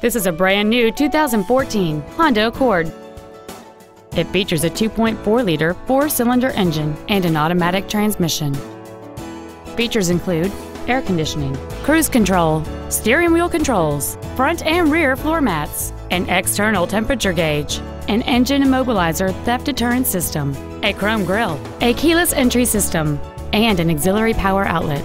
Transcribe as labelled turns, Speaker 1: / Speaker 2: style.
Speaker 1: This is a brand new 2014 Honda Accord. It features a 2.4-liter four-cylinder engine and an automatic transmission. Features include air conditioning, cruise control, steering wheel controls, front and rear floor mats, an external temperature gauge, an engine immobilizer theft deterrent system, a chrome grille, a keyless entry system, and an auxiliary power outlet.